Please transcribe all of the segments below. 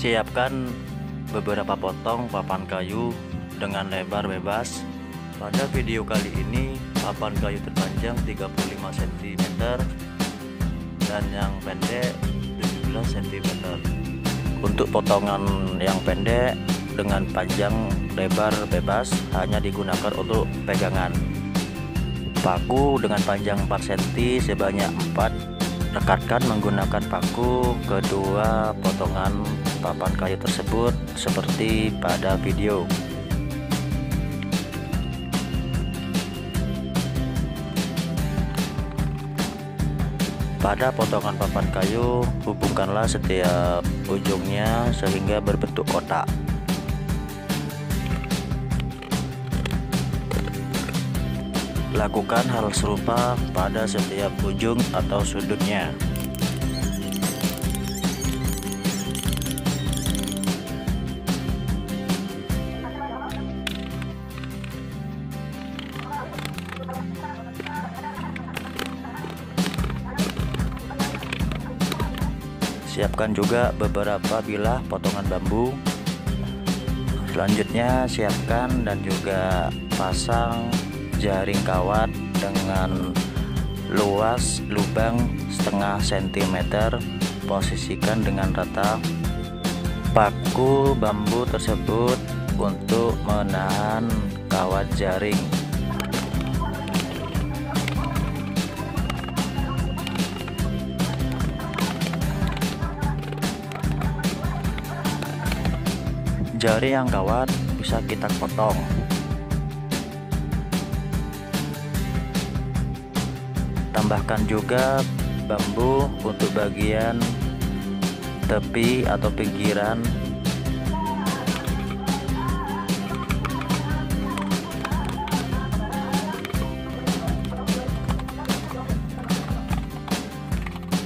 Siapkan beberapa potong papan kayu dengan lebar bebas. Pada video kali ini, papan kayu terpanjang 35 cm dan yang pendek 17 cm. Untuk potongan yang pendek dengan panjang lebar bebas hanya digunakan untuk pegangan. Paku dengan panjang 4 cm sebanyak 4 rekatkan menggunakan paku kedua potongan papan kayu tersebut seperti pada video pada potongan papan kayu hubungkanlah setiap ujungnya sehingga berbentuk kotak Lakukan hal serupa pada setiap ujung atau sudutnya. Siapkan juga beberapa bilah potongan bambu. Selanjutnya siapkan dan juga pasang jaring kawat dengan luas lubang setengah sentimeter. Posisikan dengan rata. Paku bambu tersebut untuk menahan kawat jaring jari yang kawat bisa kita potong. Tambahkan juga bambu untuk bagian tepi atau pinggiran.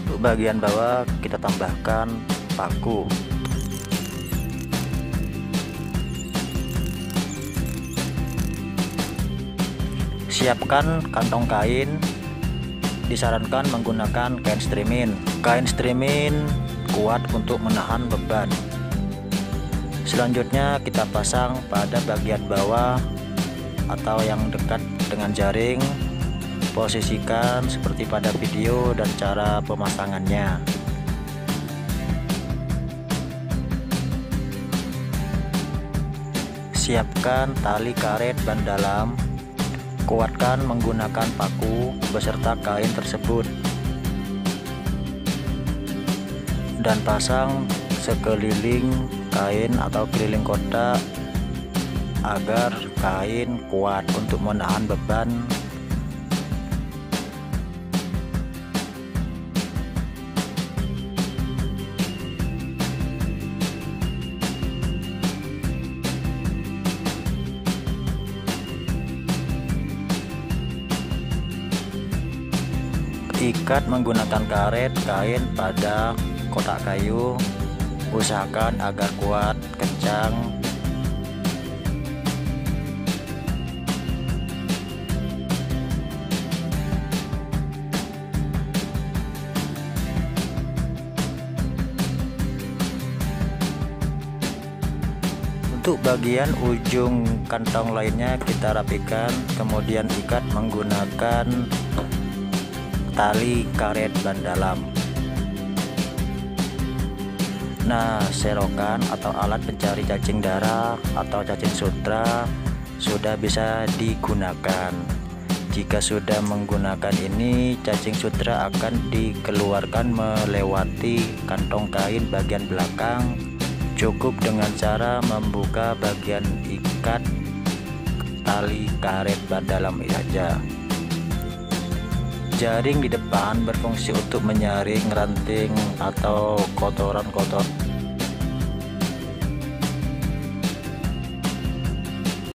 Untuk bagian bawah kita tambahkan paku siapkan kantong kain disarankan menggunakan kain streamin. Kain streamin kuat untuk menahan beban. Selanjutnya kita pasang pada bagian bawah atau yang dekat dengan jaring. Posisikan seperti pada video dan cara pemasangannya. Siapkan tali karet ban dalam Kuatkan menggunakan paku beserta kain tersebut. Dan pasang sekeliling kain atau keliling kotak agar kain kuat untuk menahan beban ikat menggunakan karet kain pada kotak kayu. Usahakan agar kuat kencang. Untuk bagian ujung kantong lainnya kita rapikan kemudian ikat menggunakan tali karet ban dalam. Nah serokan atau alat pencari cacing darah atau cacing sutra sudah bisa digunakan. Jika sudah menggunakan ini cacing sutra akan dikeluarkan melewati kantong kain bagian belakang cukup dengan cara membuka bagian ikat tali karet ban dalam saja Jaring di depan berfungsi untuk menyaring ranting atau kotoran-kotoran